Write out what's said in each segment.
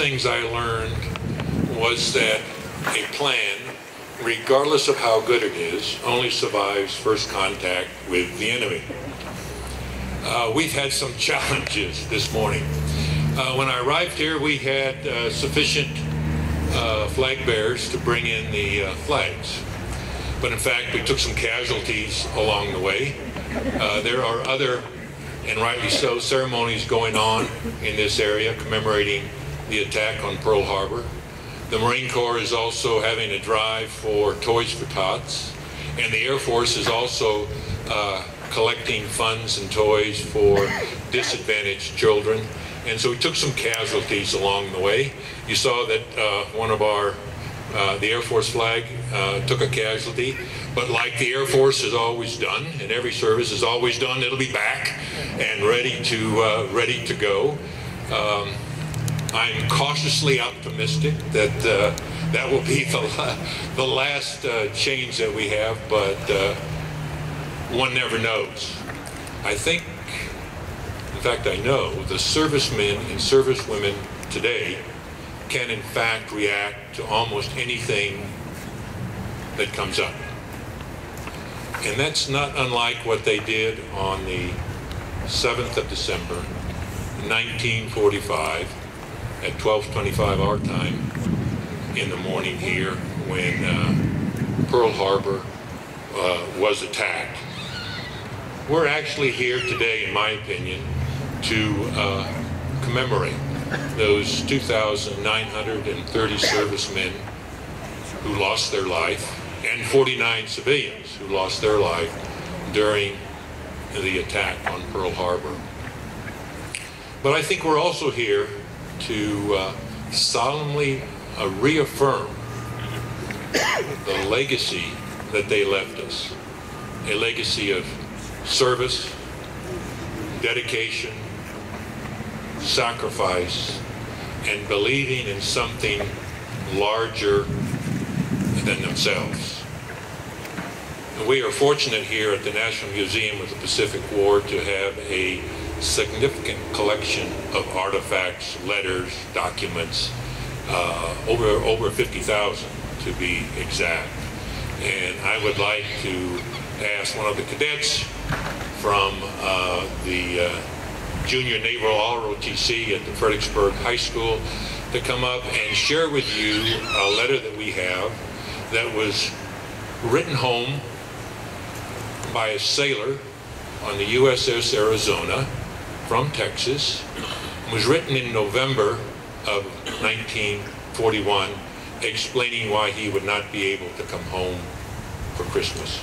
things I learned was that a plan, regardless of how good it is, only survives first contact with the enemy. Uh, we've had some challenges this morning. Uh, when I arrived here, we had uh, sufficient uh, flag bearers to bring in the uh, flags. But in fact, we took some casualties along the way. Uh, there are other, and rightly so, ceremonies going on in this area commemorating the attack on Pearl Harbor. The Marine Corps is also having a drive for Toys for Tots, and the Air Force is also uh, collecting funds and toys for disadvantaged children. And so we took some casualties along the way. You saw that uh, one of our, uh, the Air Force flag uh, took a casualty. But like the Air Force has always done, and every service has always done, it'll be back and ready to, uh, ready to go. Um, I'm cautiously optimistic that uh, that will be the, the last uh, change that we have, but one never knows. I think in fact, I know the servicemen and servicewomen today can in fact react to almost anything that comes up. And that's not unlike what they did on the 7th of December, 1945, at 1225 our time, in the morning here when uh, Pearl Harbor uh, was attacked. We're actually here today, in my opinion, to uh, commemorate those 2,930 servicemen who lost their life and 49 civilians who lost their life during the attack on Pearl Harbor. But I think we're also here to uh, solemnly uh, reaffirm the legacy that they left us, a legacy of service, dedication, sacrifice, and believing in something larger than themselves. And we are fortunate here at the National Museum of the Pacific War to have a significant collection of artifacts, letters, documents, uh, over, over 50,000 to be exact. And I would like to ask one of the cadets from uh, the uh, Junior Naval ROTC at the Fredericksburg High School to come up and share with you a letter that we have that was written home by a sailor on the USS Arizona from Texas. Was written in November of 1941 explaining why he would not be able to come home for Christmas.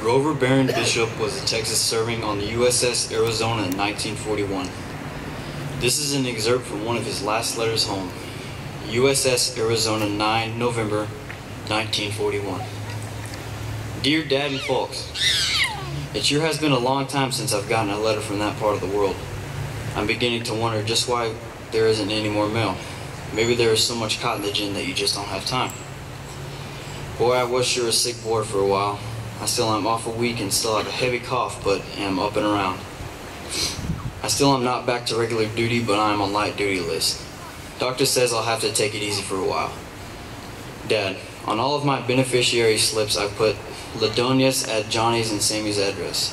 Grover Barron Bishop was a Texas serving on the USS Arizona in 1941. This is an excerpt from one of his last letters home. USS Arizona 9 November 1941. Dear Dad and folks, it sure has been a long time since I've gotten a letter from that part of the world. I'm beginning to wonder just why there isn't any more mail. Maybe there is so much cottonage in that you just don't have time. Boy, I was sure a sick boy for a while. I still am awful weak and still have a heavy cough, but am up and around. I still am not back to regular duty, but I am on light duty list. Doctor says I'll have to take it easy for a while. Dad, on all of my beneficiary slips I put Ladonias at Johnny's and Sammy's address.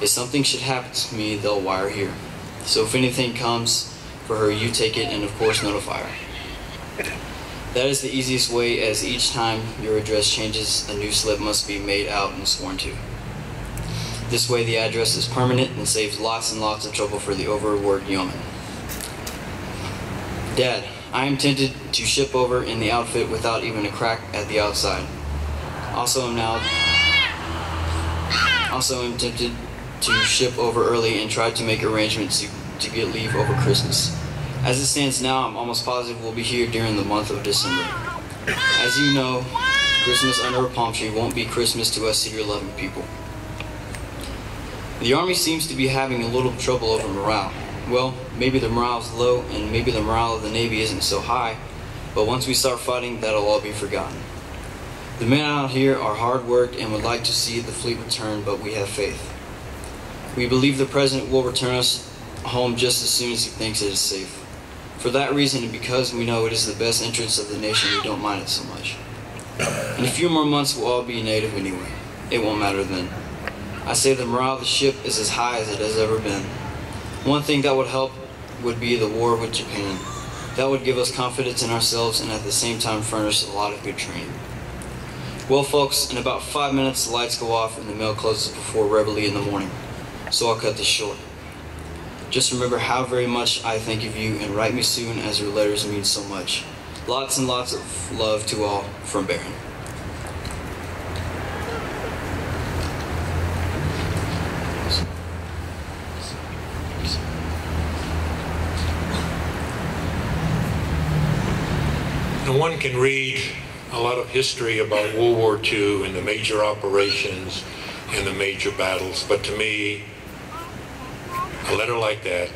If something should happen to me, they'll wire here. So if anything comes for her, you take it and of course notify her. That is the easiest way as each time your address changes, a new slip must be made out and sworn to. This way the address is permanent and saves lots and lots of trouble for the overworked yeoman. Dad, I am tempted to ship over in the outfit without even a crack at the outside. Also am now also am tempted to ship over early and try to make arrangements to, to get leave over Christmas. As it stands now, I'm almost positive we'll be here during the month of December. As you know, Christmas under a palm tree won't be Christmas to us Cedar loving people. The Army seems to be having a little trouble over morale. Well, maybe the morale's low and maybe the morale of the Navy isn't so high, but once we start fighting, that'll all be forgotten. The men out here are hard worked and would like to see the fleet return, but we have faith. We believe the President will return us home just as soon as he thinks it is safe. For that reason, and because we know it is the best interest of the nation, we don't mind it so much. In a few more months, we'll all be native anyway. It won't matter then. I say the morale of the ship is as high as it has ever been. One thing that would help would be the war with Japan. That would give us confidence in ourselves and at the same time furnish a lot of good training. Well, folks, in about five minutes, the lights go off and the mail closes before Reveille in the morning. So I'll cut this short. Just remember how very much I think of you and write me soon as your letters mean so much. Lots and lots of love to all from Barron. And one can read a lot of history about World War II and the major operations and the major battles, but to me, a letter like that,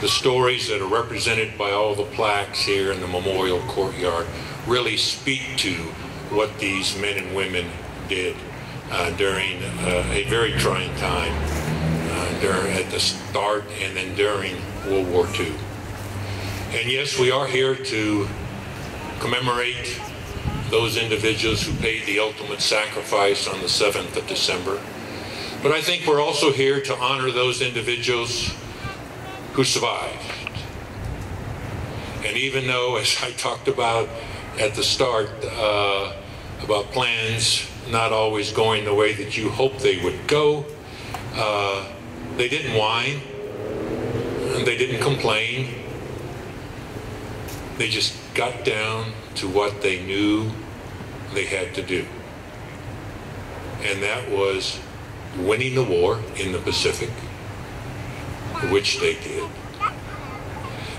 the stories that are represented by all the plaques here in the memorial courtyard really speak to what these men and women did uh, during uh, a very trying time uh, during, at the start and then during World War II. And yes, we are here to commemorate those individuals who paid the ultimate sacrifice on the 7th of December. But I think we're also here to honor those individuals who survived. And even though, as I talked about at the start, uh, about plans not always going the way that you hoped they would go, uh, they didn't whine, they didn't complain. They just got down to what they knew they had to do. And that was winning the war in the Pacific, which they did.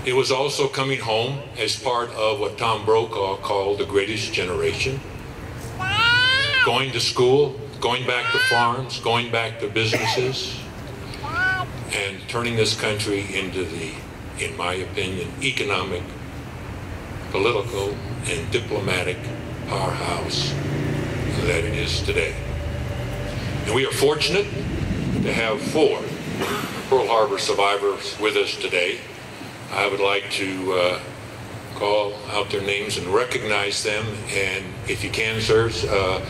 It was also coming home as part of what Tom Brokaw called the greatest generation. Going to school, going back to farms, going back to businesses, and turning this country into the, in my opinion, economic, political, and diplomatic powerhouse that it is today. And we are fortunate to have four Pearl Harbor survivors with us today. I would like to uh, call out their names and recognize them. And if you can, sirs, uh,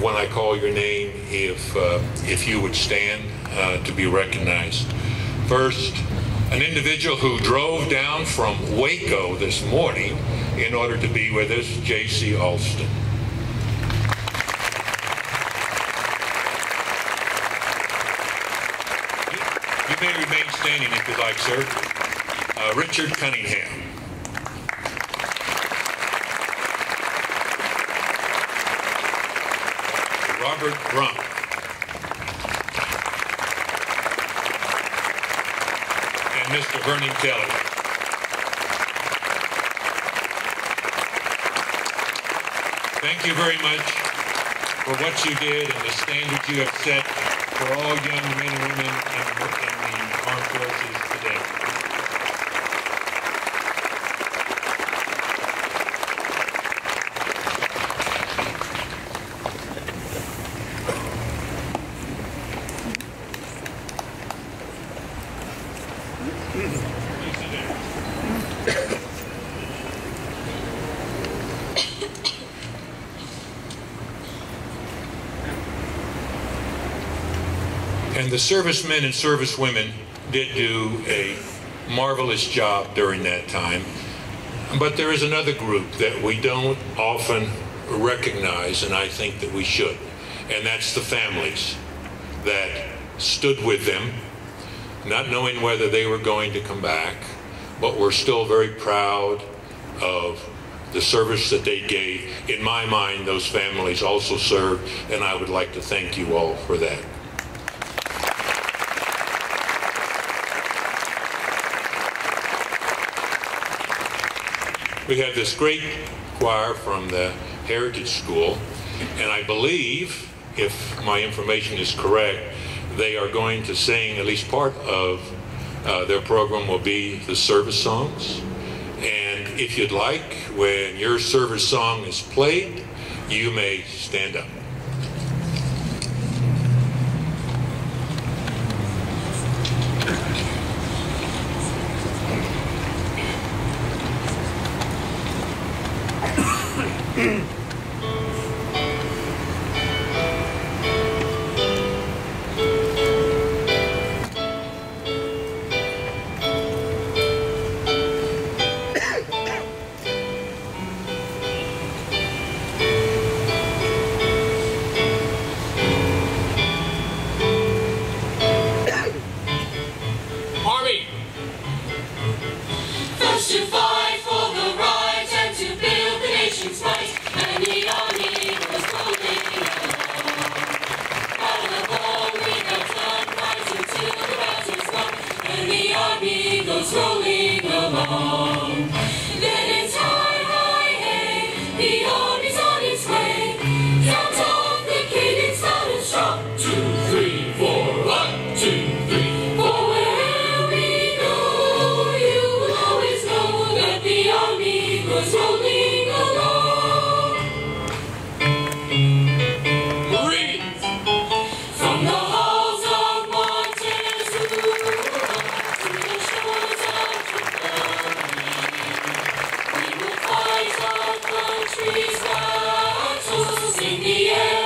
when I call your name, if, uh, if you would stand uh, to be recognized. First, an individual who drove down from Waco this morning in order to be with us, J.C. Alston. You, may remain standing if you like, sir. Uh, Richard Cunningham. Robert Brunk. And Mr. Vernon Kelly. Thank you very much for what you did and the standards you have set for all young men and women in in the armed forces today. The servicemen and servicewomen did do a marvelous job during that time. But there is another group that we don't often recognize, and I think that we should. And that's the families that stood with them, not knowing whether they were going to come back, but were still very proud of the service that they gave. In my mind, those families also served, and I would like to thank you all for that. We have this great choir from the Heritage School, and I believe, if my information is correct, they are going to sing, at least part of uh, their program will be the service songs. And if you'd like, when your service song is played, you may stand up. In the air,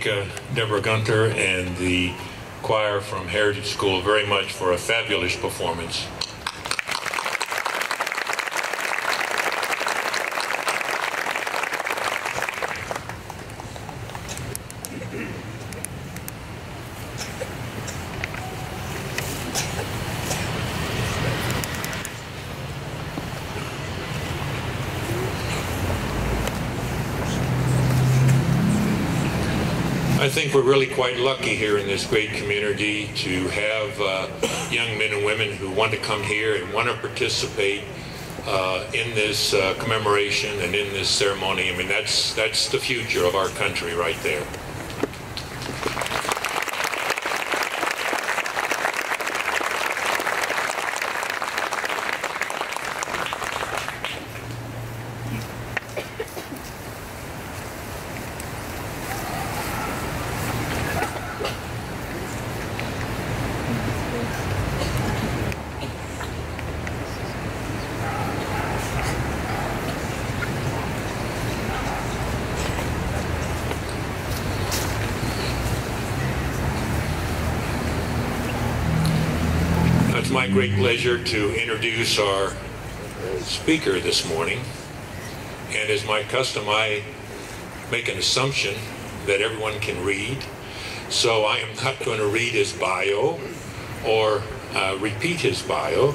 thank uh, Deborah Gunter and the choir from Heritage School very much for a fabulous performance. Think we're really quite lucky here in this great community to have uh, young men and women who want to come here and want to participate uh, in this uh, commemoration and in this ceremony. I mean, that's that's the future of our country right there. It's my great pleasure to introduce our speaker this morning. And as my custom, I make an assumption that everyone can read. So I am not going to read his bio or uh, repeat his bio.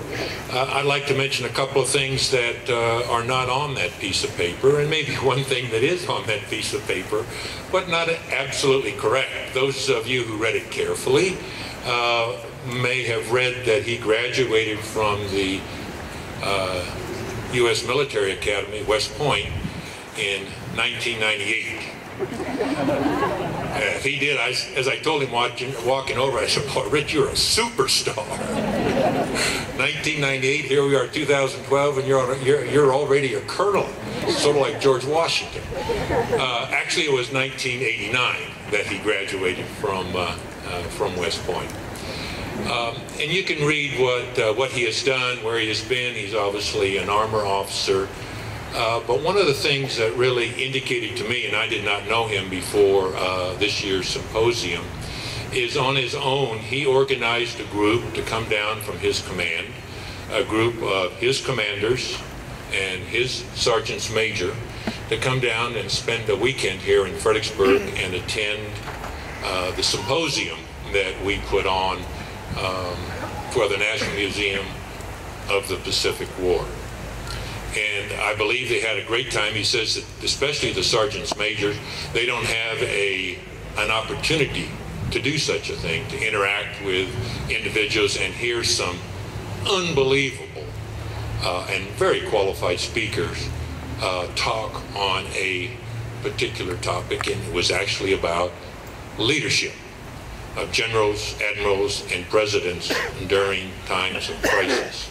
Uh, I'd like to mention a couple of things that uh, are not on that piece of paper, and maybe one thing that is on that piece of paper, but not absolutely correct. Those of you who read it carefully uh, may have read that he graduated from the uh, U.S. Military Academy, West Point, in 1998. Uh, if he did, I, as I told him watching, walking over, I said, Rich, you're a superstar. 1998, here we are, 2012, and you're, you're, you're already a colonel, sort of like George Washington. Uh, actually, it was 1989 that he graduated from, uh, uh, from West Point. Um, and you can read what uh, what he has done, where he has been. He's obviously an armor officer. Uh, but one of the things that really indicated to me, and I did not know him before uh, this year's symposium, is on his own, he organized a group to come down from his command, a group of his commanders and his sergeants major to come down and spend a weekend here in Fredericksburg and attend uh, the symposium that we put on um, for the National Museum of the Pacific War. And I believe they had a great time. He says that especially the sergeants majors, they don't have a an opportunity to do such a thing, to interact with individuals and hear some unbelievable uh, and very qualified speakers uh, talk on a particular topic, and it was actually about leadership of generals, admirals, and presidents during times of crisis.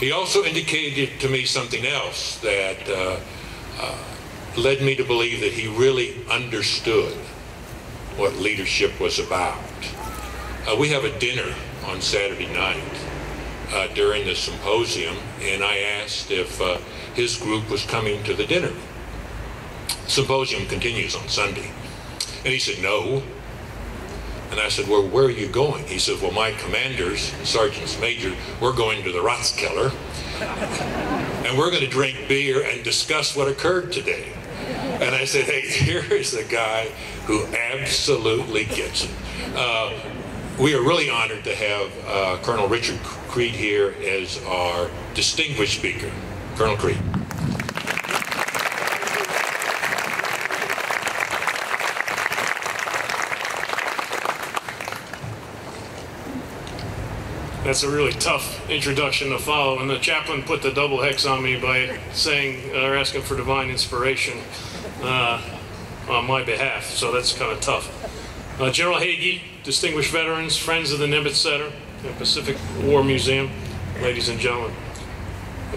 He also indicated to me something else that uh, uh, led me to believe that he really understood what leadership was about. Uh, we have a dinner on Saturday night uh, during the symposium, and I asked if uh, his group was coming to the dinner. Symposium continues on Sunday. And he said, no, and I said, well, where are you going? He said, well, my commanders, sergeants major, we're going to the Ratskeller. and we're going to drink beer and discuss what occurred today. And I said, hey, here is a guy who absolutely gets it. Uh, we are really honored to have uh, Colonel Richard Creed here as our distinguished speaker. Colonel Creed. That's a really tough introduction to follow, and the chaplain put the double hex on me by saying uh, or asking for divine inspiration uh, on my behalf. So that's kind of tough. Uh, General Hagee, distinguished veterans, friends of the Nimitz Center and Pacific War Museum, ladies and gentlemen.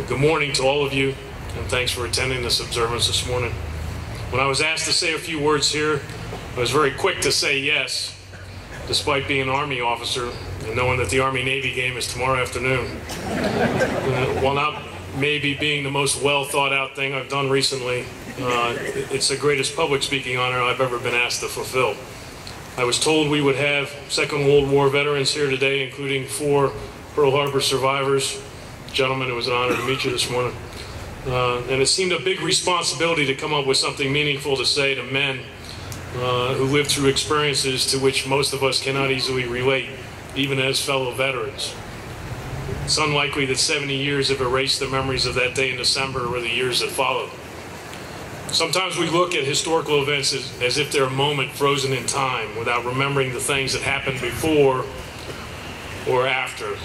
Good morning to all of you, and thanks for attending this observance this morning. When I was asked to say a few words here, I was very quick to say yes, despite being an Army officer and knowing that the Army-Navy game is tomorrow afternoon. Uh, while not maybe being the most well thought out thing I've done recently. Uh, it's the greatest public speaking honor I've ever been asked to fulfill. I was told we would have Second World War veterans here today, including four Pearl Harbor survivors. Gentlemen, it was an honor to meet you this morning. Uh, and it seemed a big responsibility to come up with something meaningful to say to men uh, who lived through experiences to which most of us cannot easily relate, even as fellow veterans. It's unlikely that 70 years have erased the memories of that day in December or the years that followed. Sometimes we look at historical events as, as if they're a moment frozen in time without remembering the things that happened before or after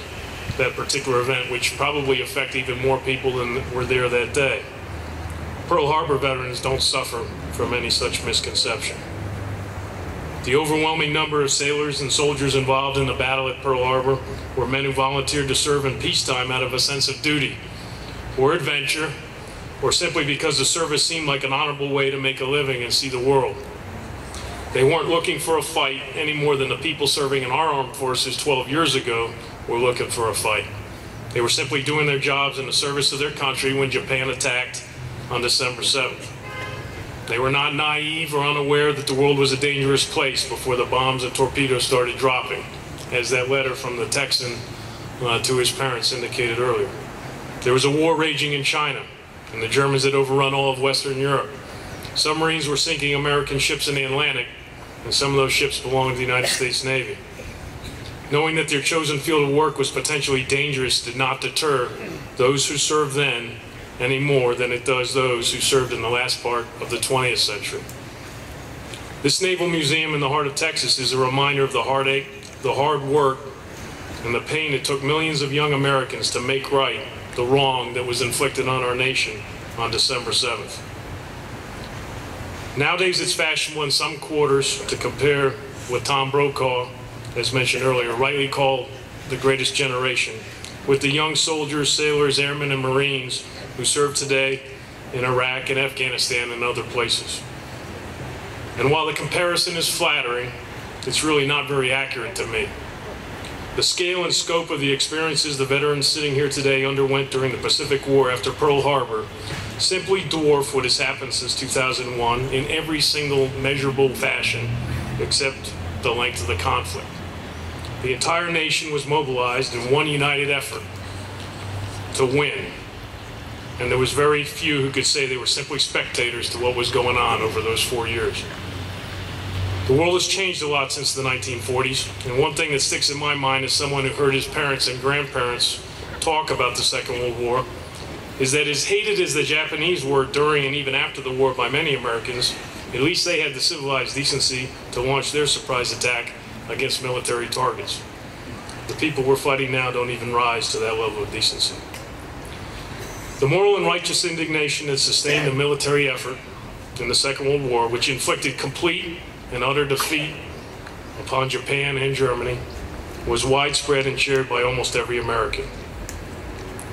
that particular event, which probably affect even more people than were there that day. Pearl Harbor veterans don't suffer from any such misconception. The overwhelming number of sailors and soldiers involved in the battle at Pearl Harbor were men who volunteered to serve in peacetime out of a sense of duty or adventure, or simply because the service seemed like an honorable way to make a living and see the world. They weren't looking for a fight any more than the people serving in our armed forces 12 years ago were looking for a fight. They were simply doing their jobs in the service of their country when Japan attacked on December 7th. They were not naive or unaware that the world was a dangerous place before the bombs and torpedoes started dropping, as that letter from the Texan uh, to his parents indicated earlier. There was a war raging in China, and the Germans had overrun all of Western Europe. Submarines were sinking American ships in the Atlantic, and some of those ships belonged to the United States Navy. Knowing that their chosen field of work was potentially dangerous did not deter those who served then any more than it does those who served in the last part of the 20th century. This Naval Museum in the heart of Texas is a reminder of the heartache, the hard work, and the pain it took millions of young Americans to make right the wrong that was inflicted on our nation on December 7th. Nowadays, it's fashionable in some quarters to compare what Tom Brokaw, as mentioned earlier, rightly called the greatest generation, with the young soldiers, sailors, airmen, and Marines who serve today in Iraq and Afghanistan and other places. And while the comparison is flattering, it's really not very accurate to me. The scale and scope of the experiences the veterans sitting here today underwent during the Pacific War after Pearl Harbor simply dwarf what has happened since 2001 in every single measurable fashion except the length of the conflict. The entire nation was mobilized in one united effort to win and there was very few who could say they were simply spectators to what was going on over those four years. The world has changed a lot since the 1940s, and one thing that sticks in my mind as someone who heard his parents and grandparents talk about the Second World War is that as hated as the Japanese were during and even after the war by many Americans, at least they had the civilized decency to launch their surprise attack against military targets. The people we're fighting now don't even rise to that level of decency. The moral and righteous indignation that sustained the military effort in the Second World War, which inflicted complete and utter defeat upon Japan and Germany, was widespread and shared by almost every American.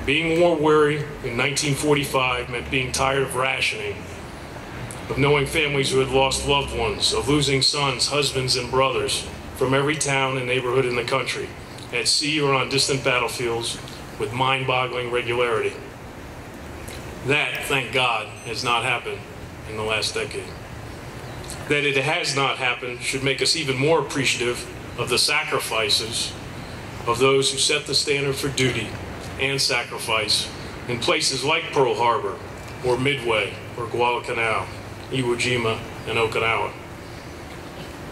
Being war weary in 1945 meant being tired of rationing, of knowing families who had lost loved ones, of losing sons, husbands, and brothers from every town and neighborhood in the country, at sea or on distant battlefields, with mind boggling regularity. That, thank God, has not happened in the last decade. That it has not happened should make us even more appreciative of the sacrifices of those who set the standard for duty and sacrifice in places like Pearl Harbor, or Midway, or Guadalcanal, Iwo Jima, and Okinawa.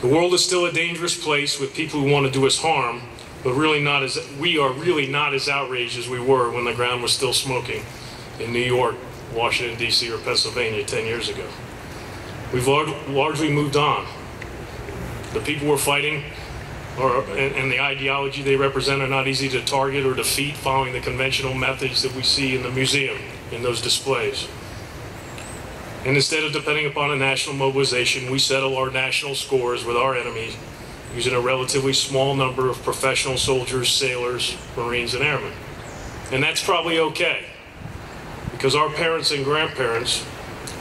The world is still a dangerous place with people who want to do us harm, but really not as we are really not as outraged as we were when the ground was still smoking in New York, Washington, D.C., or Pennsylvania 10 years ago. We've lar- largely moved on. The people we're fighting or, and, and the ideology they represent are not easy to target or defeat following the conventional methods that we see in the museum in those displays. And instead of depending upon a national mobilization, we settle our national scores with our enemies using a relatively small number of professional soldiers, sailors, Marines, and airmen. And that's probably okay because our parents and grandparents,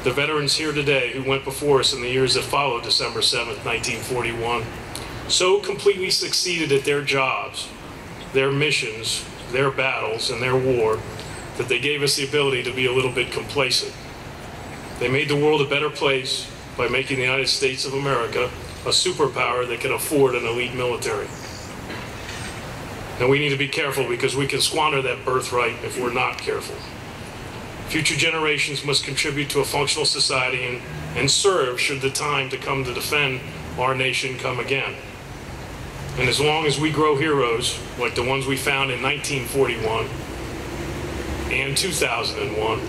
the veterans here today who went before us in the years that followed December 7, 1941, so completely succeeded at their jobs, their missions, their battles, and their war that they gave us the ability to be a little bit complacent. They made the world a better place by making the United States of America a superpower that can afford an elite military. And we need to be careful because we can squander that birthright if we're not careful. Future generations must contribute to a functional society and, and serve should the time to come to defend our nation come again. And as long as we grow heroes like the ones we found in 1941 and 2001,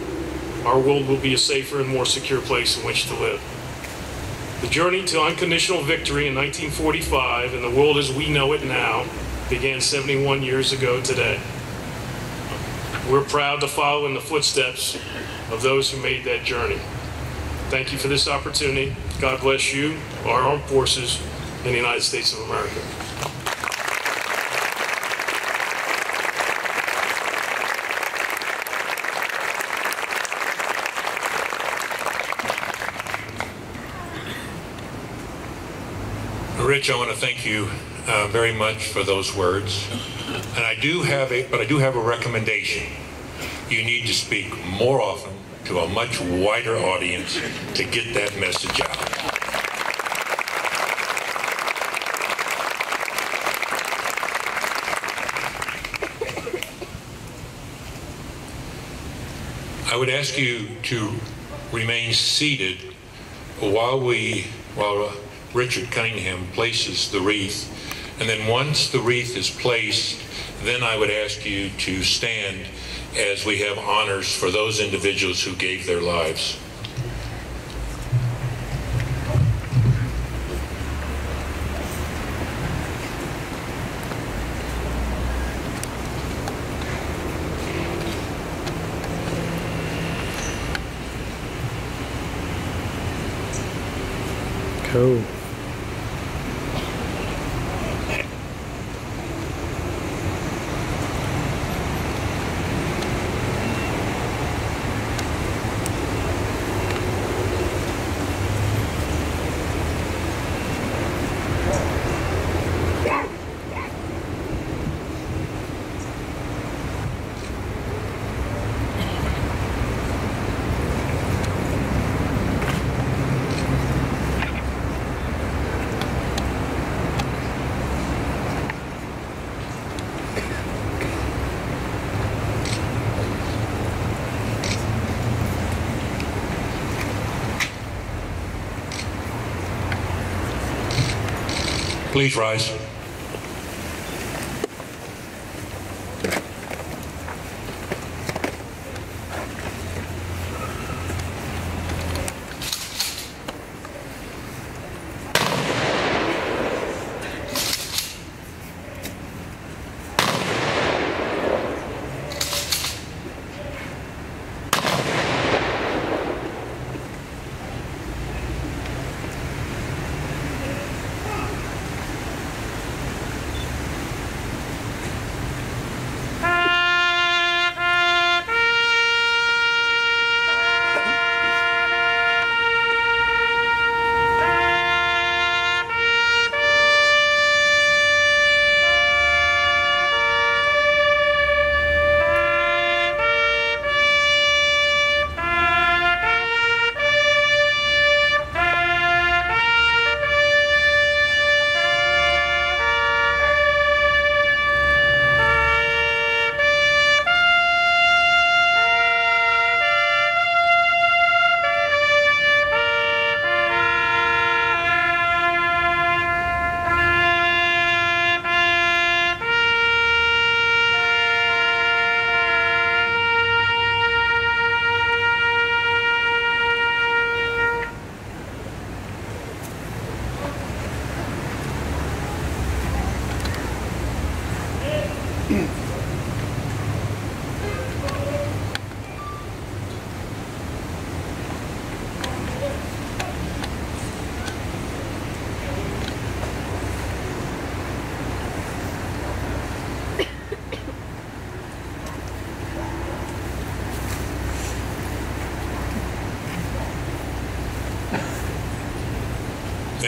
our world will be a safer and more secure place in which to live. The journey to unconditional victory in 1945 and the world as we know it now began 71 years ago today. We're proud to follow in the footsteps of those who made that journey. Thank you for this opportunity. God bless you, our armed forces, and the United States of America. Rich, I want to thank you uh, very much for those words. Do have a, but I do have a recommendation. You need to speak more often to a much wider audience to get that message out. I would ask you to remain seated while we, while uh, Richard Cunningham places the wreath. And then once the wreath is placed, then I would ask you to stand as we have honors for those individuals who gave their lives. Cool. Please rise.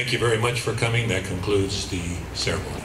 Thank you very much for coming. That concludes the ceremony.